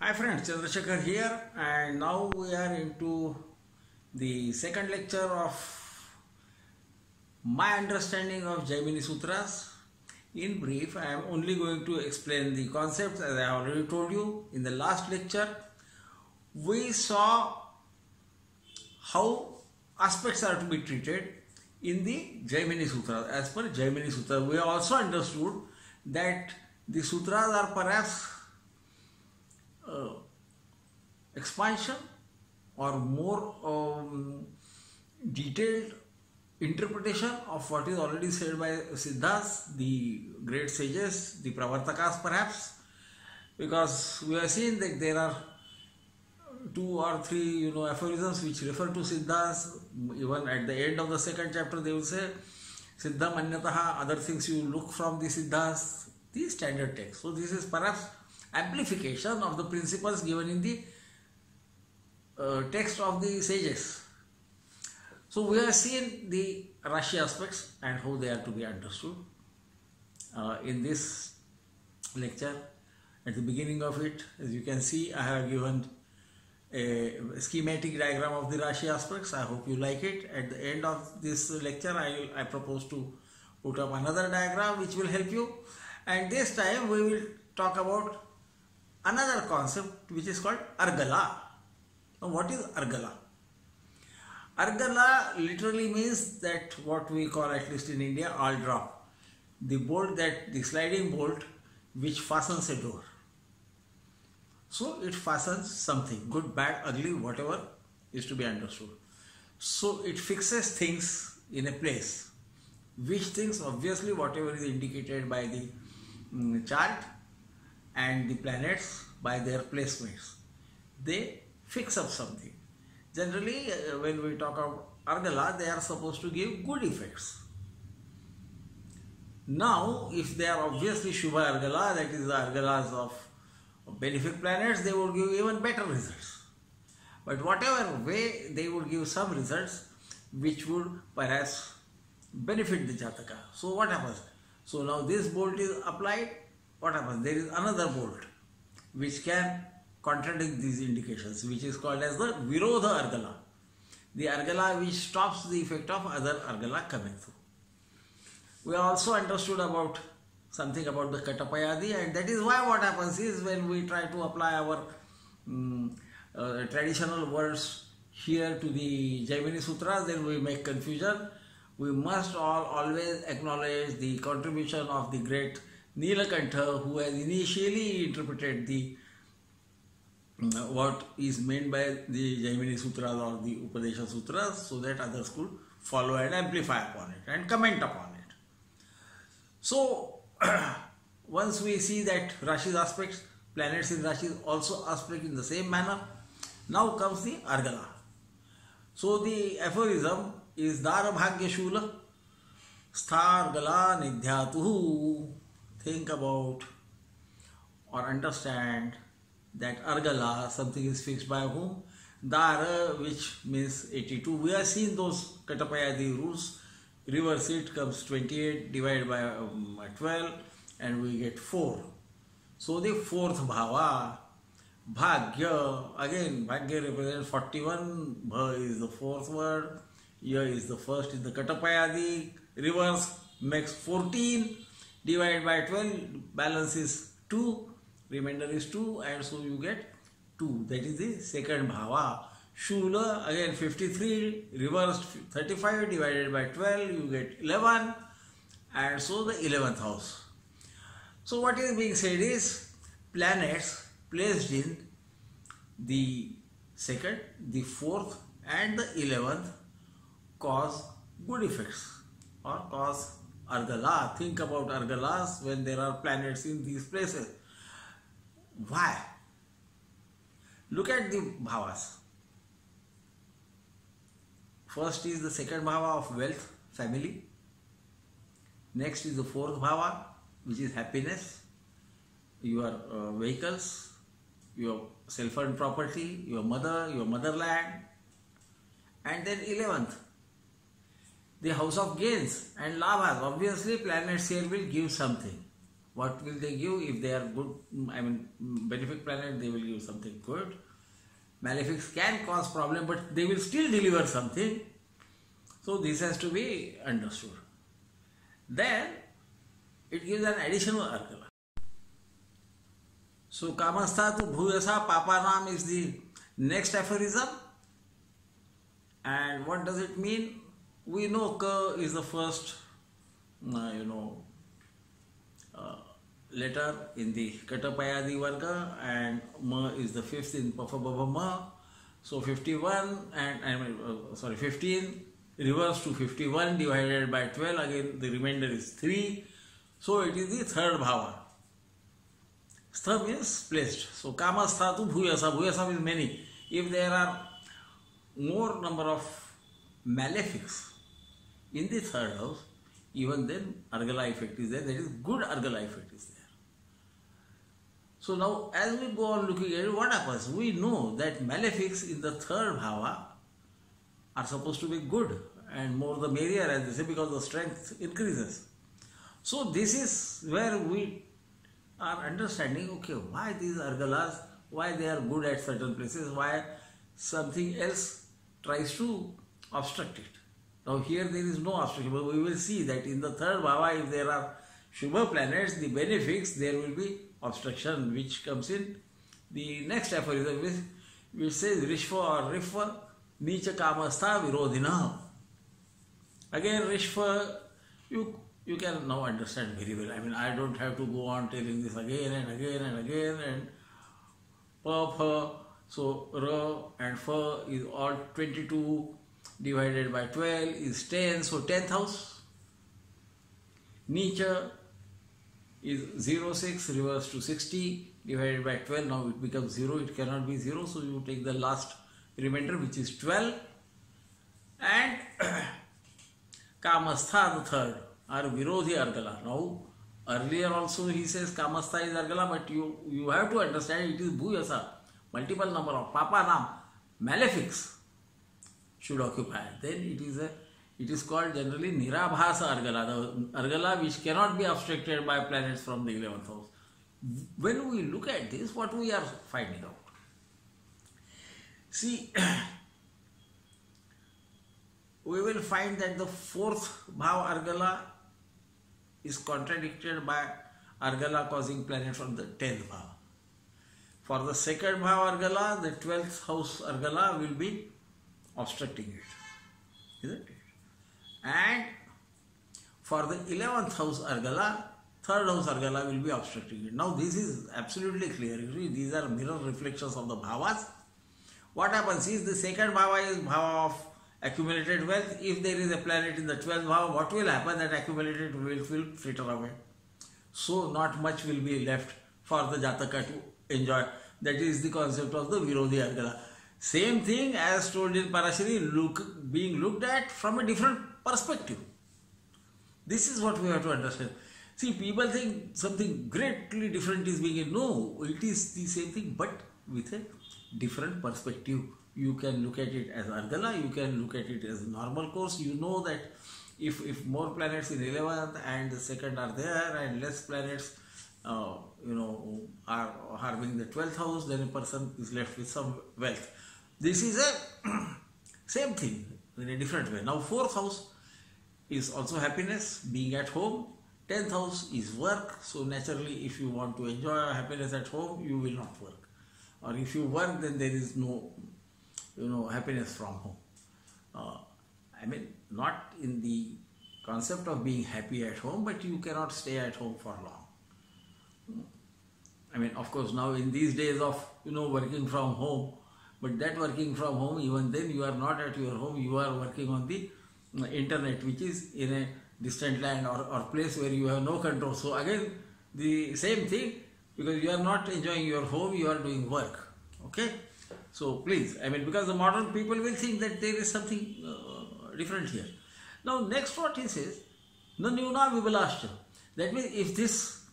Hi friends, Chandrashekhar here and now we are into the second lecture of my understanding of Jaimini Sutras. In brief, I am only going to explain the concepts as I already told you in the last lecture. We saw how aspects are to be treated in the Jaimini Sutras. As per Jaimini Sutras, we also understood that the sutras are perhaps uh, expansion or more um, detailed interpretation of what is already said by Siddhas, the great sages, the Pravartakas perhaps, because we have seen that there are two or three you know aphorisms which refer to Siddhas. Even at the end of the second chapter, they will say Siddha Manyataha, other things you look from the Siddhas, the standard text. So this is perhaps amplification of the principles given in the uh, text of the sages. So we have seen the Rashi aspects and how they are to be understood. Uh, in this lecture, at the beginning of it, as you can see, I have given a schematic diagram of the Rashi aspects. I hope you like it. At the end of this lecture, I, I propose to put up another diagram which will help you. And this time we will talk about another concept which is called Argala. Now, what is Argala? Argala literally means that what we call, at least in India, aldrop. The bolt that, the sliding bolt which fastens a door. So it fastens something, good, bad, ugly, whatever is to be understood. So it fixes things in a place. Which things, obviously, whatever is indicated by the um, chart and the planets by their placements, they fix up something. Generally, uh, when we talk about Argala, they are supposed to give good effects. Now, if they are obviously Shubha Argala, that is the Argalas of benefic planets, they would give even better results. But whatever way, they would give some results which would perhaps benefit the Jataka. So what happens? So now this bolt is applied, what happens? There is another bolt which can contradict these indications, which is called as the Virodha Argala. The Argala which stops the effect of other Argala coming through. We also understood about something about the Katapayadi and that is why what happens is when we try to apply our um, uh, traditional words here to the Jaimini Sutras then we make confusion. We must all always acknowledge the contribution of the great Nilakantha who has initially interpreted the mm, what is meant by the Jaimini Sutras or the Upadesha Sutras so that others could follow and amplify upon it and comment upon it. So once we see that Rashi's aspects, planets in Rashi also aspect in the same manner, now comes the Argala. So the aphorism is Dara Bhagya Shula Sthargala Nidhyatuhu. Think about or understand that Argala, something is fixed by whom? Dara, which means 82. We have seen those Katapayadi rules. Reverse it comes 28 divided by um, 12 and we get 4 so the fourth bhava bhagya again bhagya represents 41 bha is the fourth word. Ya is the first in the katapayadi reverse makes 14 divided by 12 balance is 2 remainder is 2 and so you get 2 that is the second bhava Shula again 53 reversed 35 divided by 12 you get 11 and so the 11th house. So what is being said is planets placed in the second, the fourth and the 11th cause good effects or cause argala. Think about argalas when there are planets in these places. Why? Look at the bhavas. First is the second bhava of wealth, family. Next is the fourth bhava, which is happiness, your uh, vehicles, your self-earned property, your mother, your motherland. And then 11th, the house of gains and labhas. Obviously, planets here will give something. What will they give if they are good? I mean, benefic planet, they will give something good. Malefics can cause problem, but they will still deliver something. So this has to be understood. Then it gives an additional argala. So Kamastha to Bhuyasa Papanam is the next aphorism. And what does it mean? We know Ka is the first, uh, you know, uh, letter in the Katapayadi Varga and Ma is the fifth in Pafababa Ma. So 51 and I mean, uh, sorry, 15 reverse to 51 divided by 12 again the remainder is 3. So it is the third bhava. Stha means placed. So kama sthatu bhuyasa. Bhuyasa means many. If there are more number of malefics in the third house, even then argala effect is there. That is good argala effect is there. So now as we go on looking at it, what happens? We know that malefics in the third bhava are supposed to be good and more the merrier as they say because the strength increases. So this is where we are understanding okay why these argalas why they are good at certain places why something else tries to obstruct it now here there is no obstruction but we will see that in the third bhava if there are Shubha planets the benefics there will be obstruction which comes in the next aphorism which, which says Ripha or Ripha Nicha Kamastha Virodhina again Ripha you you can now understand very well. I mean, I don't have to go on telling this again and again and again and pa, fa, so ra and fa is all 22 divided by 12 is 10, so 10th house. Nicha is 0, 6 reverse to 60 divided by 12, now it becomes 0, it cannot be 0, so you take the last remainder which is 12 and Kamastha the third are Virodhi Argala. Now, earlier also he says Kamastha is Argala, but you, you have to understand it is Bhuyasa, multiple number of Papa Nam, malefics should occupy. Then it is a it is called generally Nirabhasa Argala, the Argala which cannot be obstructed by planets from the 11th house. When we look at this, what we are finding out? See, we will find that the fourth Bhav Argala is contradicted by Argala causing planet from the 10th bhav. For the second bhav Argala, the 12th house Argala will be obstructing it. Isn't it? And for the 11th house Argala, third house Argala will be obstructing it. Now this is absolutely clear. These are mirror reflections of the bhavas. What happens is the second bhava is bhava of accumulated wealth. If there is a planet in the 12th bhava, what will happen? That accumulated wealth will fritter away. So not much will be left for the Jataka to enjoy. That is the concept of the Virodhi Argala. Same thing as told in Parashari, look, being looked at from a different perspective. This is what we have to understand. See, people think something greatly different is being no, it is the same thing, but with a different perspective you can look at it as Argala, you can look at it as normal course. You know that if, if more planets in 11th and the second are there and less planets, uh, you know, are harboring the 12th house, then a person is left with some wealth. This is a same thing in a different way. Now, fourth house is also happiness, being at home. 10th house is work. So, naturally, if you want to enjoy happiness at home, you will not work. Or if you work, then there is no you know, happiness from home. Uh, I mean, not in the concept of being happy at home, but you cannot stay at home for long. I mean, of course, now in these days of, you know, working from home, but that working from home, even then you are not at your home, you are working on the uh, internet, which is in a distant land or, or place where you have no control. So again, the same thing, because you are not enjoying your home, you are doing work. Okay? So please, I mean, because the modern people will think that there is something uh, different here. Now, next what he says, Nanyuna Vibalascha. That means if this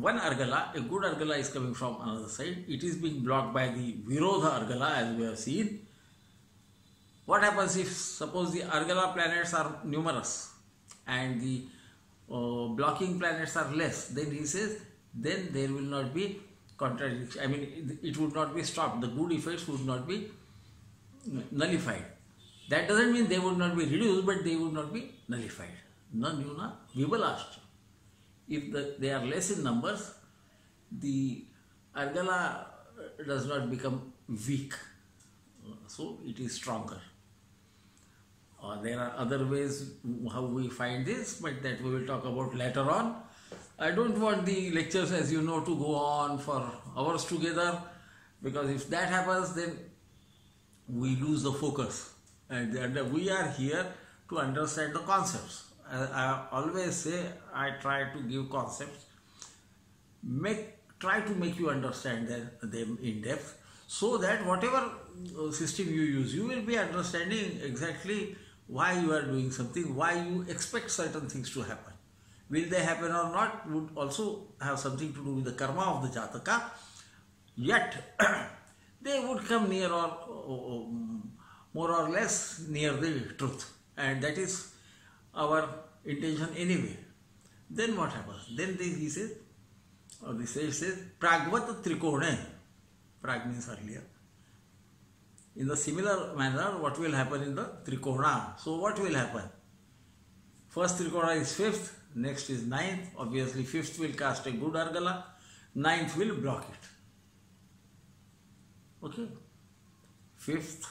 one argala, a good argala is coming from another side, it is being blocked by the Virodha argala as we have seen. What happens if suppose the argala planets are numerous and the uh, blocking planets are less, then he says, then there will not be contradiction. I mean, it, would not be stopped. The good effects would not be nullified. That doesn't mean they would not be reduced, but they would not be nullified. Na nyuna vibalascha. If the, they are less in numbers, the argala does not become weak. So it is stronger. Uh, there are other ways how we find this, but that we will talk about later on. I don't want the lectures, as you know, to go on for hours together because if that happens, then we lose the focus. And we are here to understand the concepts. I always say I try to give concepts, make try to make you understand them, in depth, so that whatever uh, system you use, you will be understanding exactly why you are doing something, why you expect certain things to happen. Will they happen or not would also have something to do with the karma of the Jataka. Yet, they would come near or, or more or less near the truth. And that is our intention anyway. Then what happens? Then this, he says, or the sage says, Pragvat Trikone. Prag means earlier. In the similar manner, what will happen in the Trikona? So what will happen? First Trikona is fifth, next is ninth. Obviously, fifth will cast a good Argala, ninth will block it. Okay? Fifth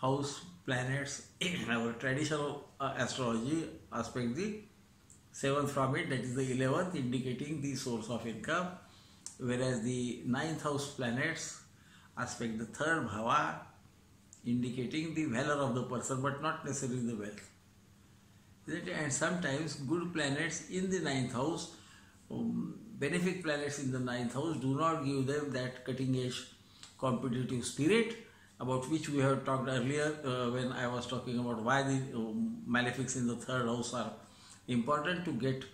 house planets our traditional uh, astrology aspect the seventh from it that is the 11th indicating the source of income. Whereas the ninth house planets aspect the third bhava indicating the valor of the person but not necessarily the wealth. And sometimes good planets in the ninth house um, benefic planets in the ninth house do not give them that cutting edge competitive spirit about which we have talked earlier uh, when I was talking about why the uh, malefics in the third house are important to get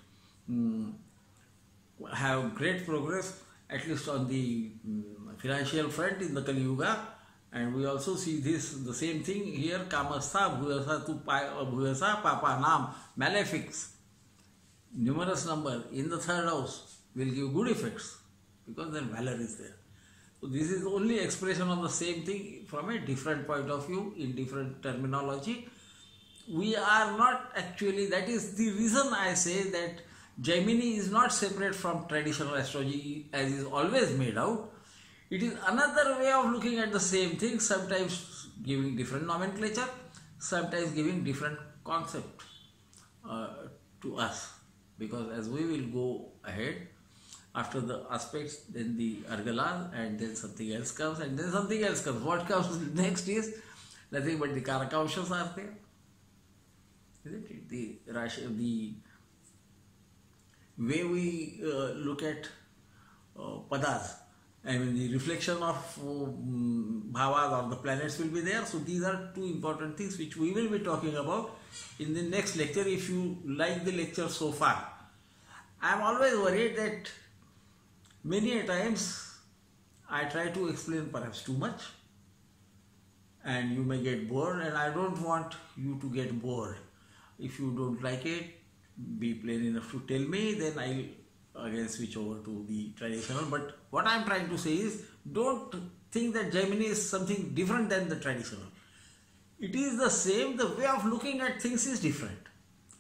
um, have great progress at least on the um, financial front in the Kali Yuga and we also see this the same thing here Kamastha Bhuyasa tu Bhuyasa Papa Nam malefics numerous number in the third house will give good effects because their valor is there. So this is only expression of the same thing from a different point of view in different terminology. We are not actually, that is the reason I say that Jaimini is not separate from traditional astrology as is always made out. It is another way of looking at the same thing, sometimes giving different nomenclature, sometimes giving different concept uh, to us. Because as we will go ahead, after the aspects, then the argala, and then something else comes, and then something else comes. What comes next is nothing but the karakamshas are there. Isn't it? The, the way we uh, look at uh, padas, I mean the reflection of um, bhavas or the planets will be there. So these are two important things which we will be talking about in the next lecture if you like the lecture so far. I am always worried that Many times I try to explain perhaps too much and you may get bored and I don't want you to get bored. If you don't like it, be plain enough to tell me, then I'll again switch over to the traditional. But what I'm trying to say is don't think that Jaimini is something different than the traditional. It is the same, the way of looking at things is different.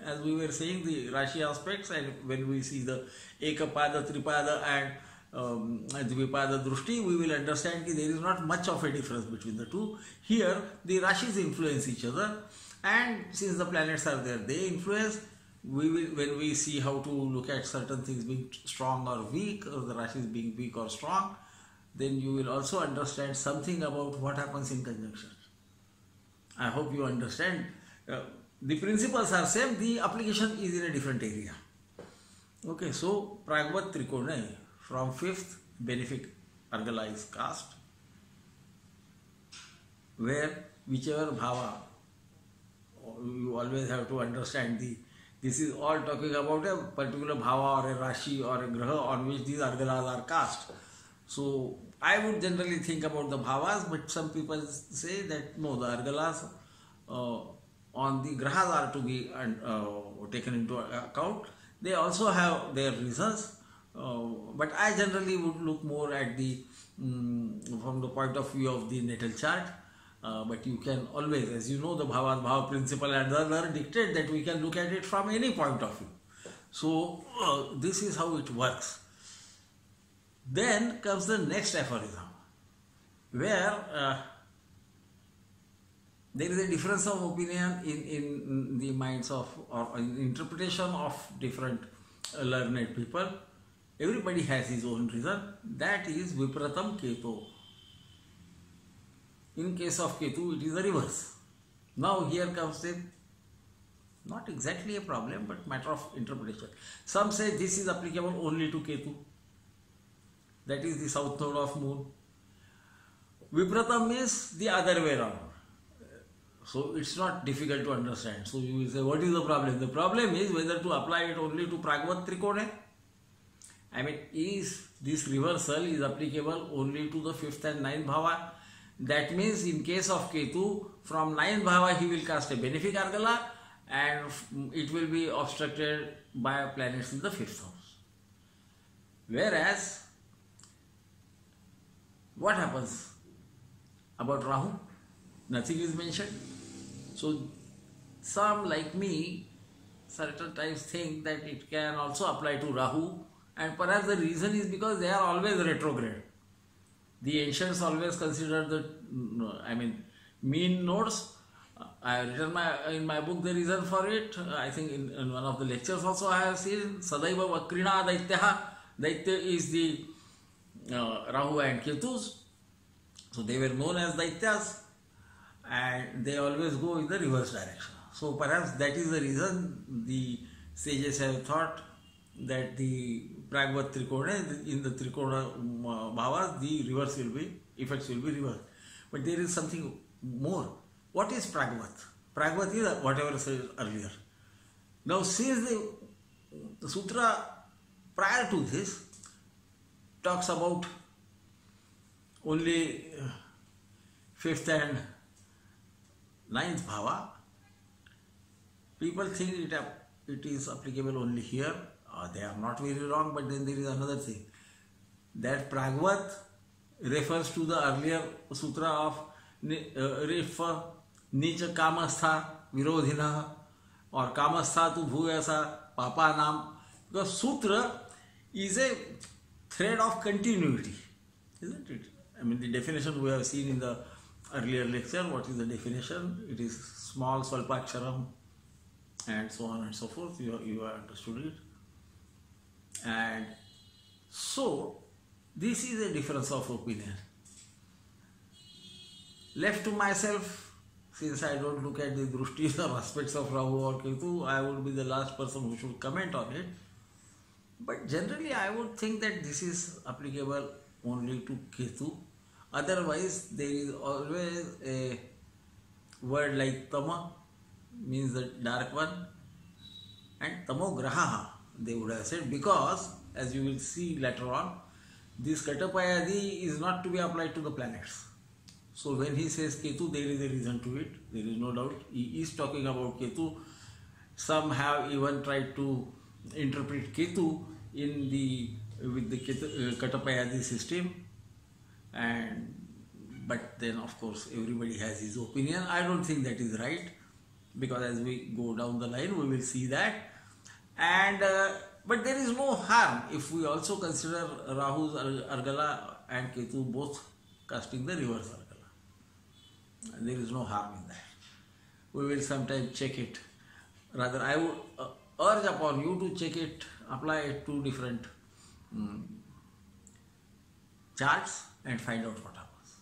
As we were saying, the Rashi aspects, and when we see the Ekapada, Tripada, and um, Dvipada Drushti, we will understand that there is not much of a difference between the two. Here, the Rashis influence each other, and since the planets are there, they influence. We will, when we see how to look at certain things being strong or weak, or the Rashis being weak or strong, then you will also understand something about what happens in conjunction. I hope you understand. Uh, the principles are same, the application is in a different area. Okay, so Pragvat Trikone, from fifth benefic is cast, where whichever bhava, you always have to understand the this is all talking about a particular bhava or a rashi or a graha on which these argalas are cast. So I would generally think about the bhavas, but some people say that no, the argalas uh, on the grahas are to be uh, taken into account. They also have their reasons, uh, but I generally would look more at the um, from the point of view of the natal chart. Uh, but you can always, as you know, the Bhavad Bhav principle and the other dictate that we can look at it from any point of view. So, uh, this is how it works. Then comes the next aphorism, where uh, there is a difference of opinion in, in the minds of or in interpretation of different uh, learned people. Everybody has his own reason. That is Vipratam Ketu. In case of Ketu, it is the reverse. Now here comes the not exactly a problem, but matter of interpretation. Some say this is applicable only to Ketu. That is the south node of moon. Vipratam means the other way around. So it's not difficult to understand. So you will say, what is the problem? The problem is whether to apply it only to Pragvat Trikone. I mean, is this reversal is applicable only to the fifth and ninth bhava? That means in case of Ketu, from ninth bhava he will cast a benefic Argala and it will be obstructed by planets in the fifth house. Whereas, what happens about Rahu? Nothing is mentioned. So, some like me certain times think that it can also apply to Rahu, and perhaps the reason is because they are always retrograde. The ancients always considered the, I mean, mean nodes. I have written my in my book the reason for it. I think in, in one of the lectures also I have seen Sadaiva Vakrina Daityaha. Daitya is the uh, Rahu and Ketus. So they were known as Daityas and they always go in the reverse direction. So perhaps that is the reason the sages have thought that the Pragvat Trikona, in the Trikona Bhavas, the reverse will be, effects will be reversed. But there is something more. What is Pragvat? Pragvat is whatever said earlier. Now, since the, sutra prior to this talks about only uh, fifth and ninth bhava, people think it, it is applicable only here. Uh, they are not very wrong, but then there is another thing. That Pragvat refers to the earlier sutra of uh, Nicha Kamastha, Virodhina, or Kamastha tu Bhuyasa, Papa Nam. Because sutra is a thread of continuity, isn't it? I mean, the definition we have seen in the earlier lecture. What is the definition? It is small Swalpaksharam and so on and so forth. You, you have understood it. And so, this is a difference of opinion. Left to myself, since I don't look at the drushtis or aspects of Rahu or Ketu, I would be the last person who should comment on it. But generally, I would think that this is applicable only to Ketu. Otherwise, there is always a word like Tama, means the dark one, and Tamo Graha, they would have said, because as you will see later on, this Katapayadi is not to be applied to the planets. So when he says Ketu, there is a reason to it, there is no doubt. He is talking about Ketu. Some have even tried to interpret Ketu in the with the uh, Katapayadi system, and but then of course everybody has his opinion. I don't think that is right because as we go down the line, we will see that. And uh, but there is no harm if we also consider Rahu's Argala and Ketu both casting the reverse Argala. There is no harm in that. We will sometime check it. Rather, I would uh, urge upon you to check it, apply it to different um, charts and find out what happens.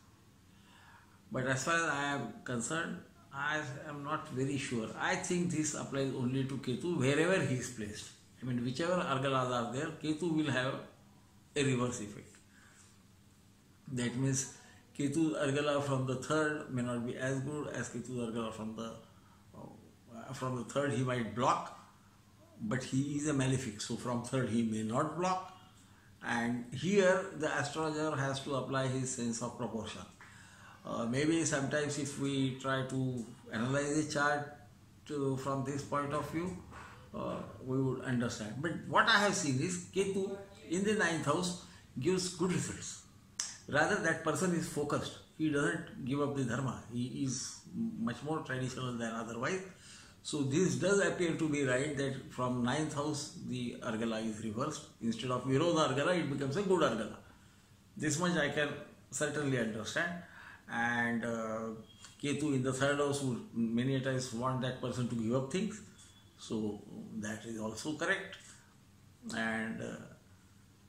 But as far as I am concerned, I am not very sure. I think this applies only to Ketu wherever he is placed. I mean, whichever Argalas are there, Ketu will have a reverse effect. That means Ketu Argala from the third may not be as good as Ketu Argala from the uh, from the third he might block, but he is a malefic, so from third he may not block. And here the astrologer has to apply his sense of proportion. Uh, maybe sometimes if we try to analyze the chart to, from this point of view, uh, we would understand. But what I have seen is Ketu in the ninth house gives good results. Rather, that person is focused. He doesn't give up the dharma. He is much more traditional than otherwise. So this does appear to be right that from ninth house the argala is reversed. Instead of virodha argala, it becomes a good argala. This much I can certainly understand. And uh, Ketu in the third house would many times want that person to give up things. So that is also correct. And uh,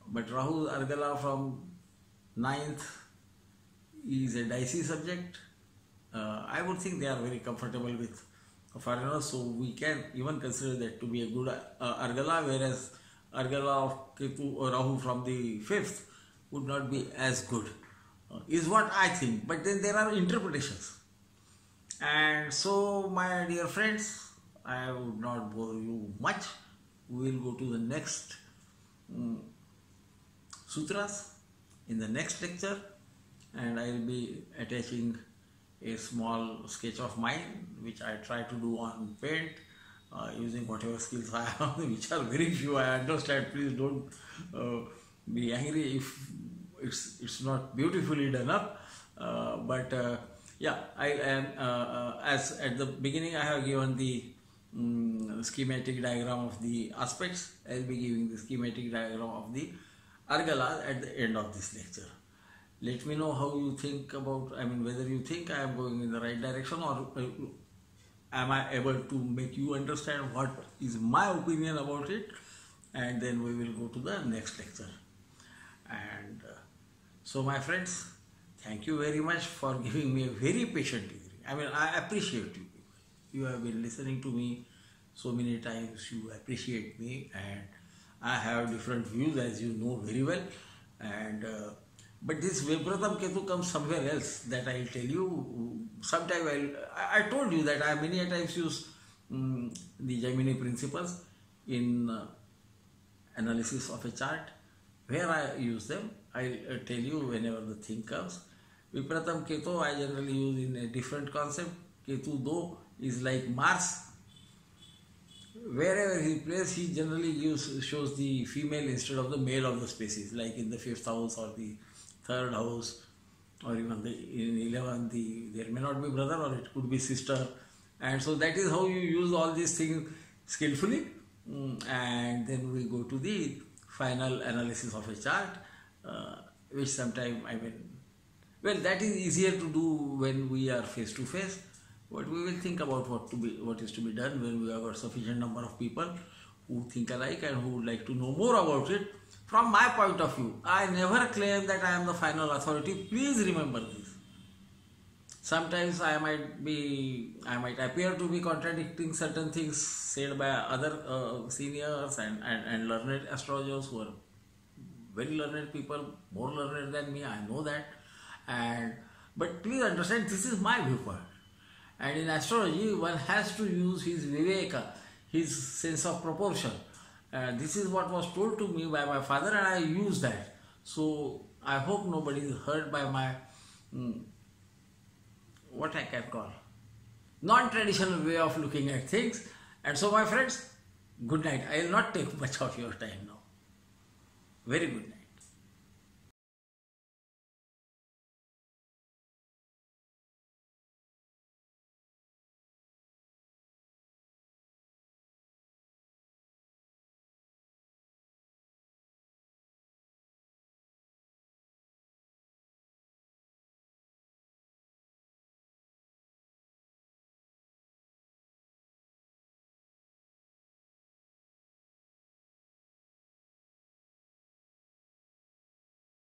but Rahu Argala from ninth is a dicey subject. Uh, I would think they are very comfortable with foreigners, so we can even consider that to be a good uh, Argala, whereas Argala of Ketu or Rahu from the fifth would not be as good, uh, is what I think. But then there are interpretations. And so, my dear friends, I would not bore you much. We will go to the next um, sutras in the next lecture, and I will be attaching a small sketch of mine which I try to do on paint uh, using whatever skills I have, which are very few. I understand. Please don't uh, be angry if it's it's not beautifully done up. Uh, but uh, yeah, I am uh, uh, as at the beginning I have given the um, schematic diagram of the aspects. I will be giving the schematic diagram of the argala at the end of this lecture let me know how you think about i mean whether you think i am going in the right direction or uh, am i able to make you understand what is my opinion about it and then we will go to the next lecture and so my friends thank you very much for giving me a very patient hearing i mean i appreciate you you have been listening to me so many times you appreciate me and i have different views as you know very well and uh, but this Vipratam Ketu comes somewhere else that I'll tell you. Sometime I'll, I, told you that I many a times use um, the Jaimini principles in uh, analysis of a chart. Where I use them, I'll uh, tell you whenever the thing comes. Vipratam Ketu I generally use in a different concept. Ketu though is like Mars. Wherever he plays, he generally gives, shows the female instead of the male of the species, like in the fifth house or the third house or even the, in 11 the, there may not be brother or it could be sister and so that is how you use all these things skillfully mm, and then we go to the final analysis of a chart uh, which sometime I mean well that is easier to do when we are face to face but we will think about what to be what is to be done when we have a sufficient number of people who think alike and who would like to know more about it from my point of view, I never claim that I am the final authority. Please remember this. Sometimes I might be, I might appear to be contradicting certain things said by other uh, seniors and, and, and learned astrologers who are very learned people, more learned than me. I know that, and but please understand, this is my viewpoint. And in astrology, one has to use his viveka, his sense of proportion uh, this is what was told to me by my father and I use that. So I hope nobody is hurt by my, mm, what I can call, non-traditional way of looking at things. And so my friends, good night. I will not take much of your time now. Very good.